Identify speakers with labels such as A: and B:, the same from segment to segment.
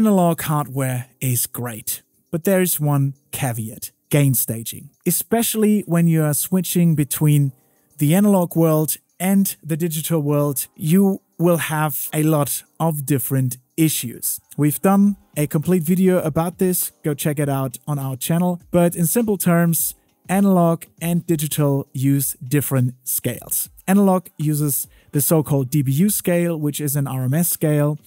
A: Analog hardware is great, but there is one caveat gain staging, especially when you are switching between the analog world and the digital world. You will have a lot of different issues. We've done a complete video about this, go check it out on our channel. But in simple terms, analog and digital use different scales. Analog uses the so-called dBu scale, which is an RMS scale,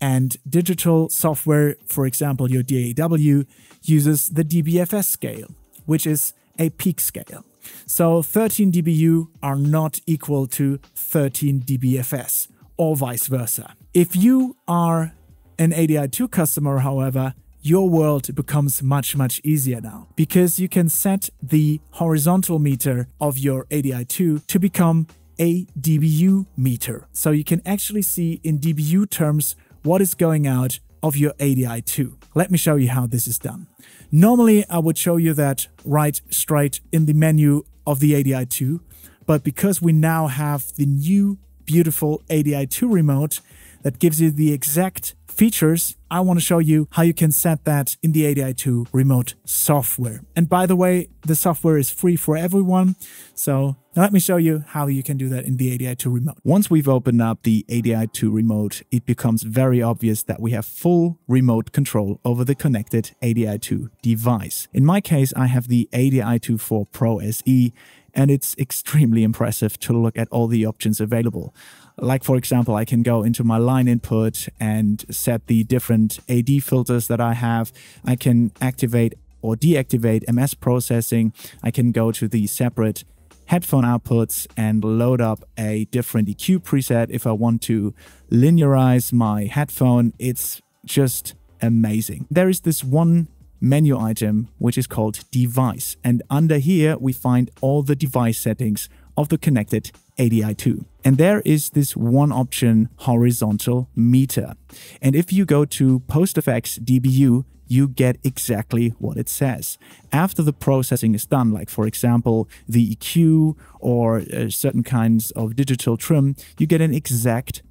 A: and digital software, for example, your DAW, uses the dBFS scale, which is a peak scale. So 13 dBu are not equal to 13 dBFS or vice versa. If you are an ADI2 customer, however, your world becomes much, much easier now because you can set the horizontal meter of your ADI2 to become a dBu meter. So you can actually see in dBu terms what is going out of your ADI2. Let me show you how this is done. Normally, I would show you that right straight in the menu of the ADI2, but because we now have the new beautiful ADI2 remote that gives you the exact features, I want to show you how you can set that in the ADI2 remote software. And by the way, the software is free for everyone. So let me show you how you can do that in the ADI2 remote. Once we've opened up the ADI2 remote, it becomes very obvious that we have full remote control over the connected ADI2 device. In my case, I have the ADI2 4 Pro SE and it's extremely impressive to look at all the options available. Like, for example, I can go into my line input and set the different AD filters that I have. I can activate or deactivate MS processing. I can go to the separate headphone outputs and load up a different EQ preset if I want to linearize my headphone. It's just amazing. There is this one menu item which is called device and under here we find all the device settings of the connected ADI2. And there is this one option, horizontal meter. And if you go to PostFX DBU, you get exactly what it says. After the processing is done, like for example, the EQ or uh, certain kinds of digital trim, you get an exact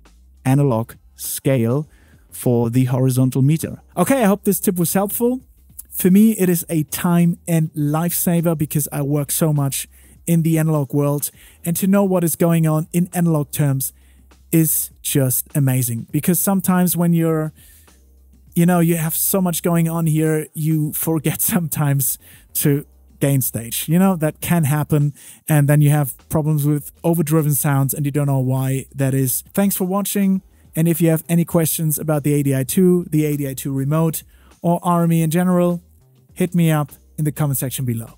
A: analog scale for the horizontal meter. Okay, I hope this tip was helpful. For me, it is a time and lifesaver because I work so much in the analog world and to know what is going on in analog terms is just amazing. Because sometimes when you're you know you have so much going on here you forget sometimes to gain stage you know? That can happen and then you have problems with overdriven sounds and you don't know why that is. Thanks for watching and if you have any questions about the ADI2 the ADI2 remote or RME in general hit me up in the comment section below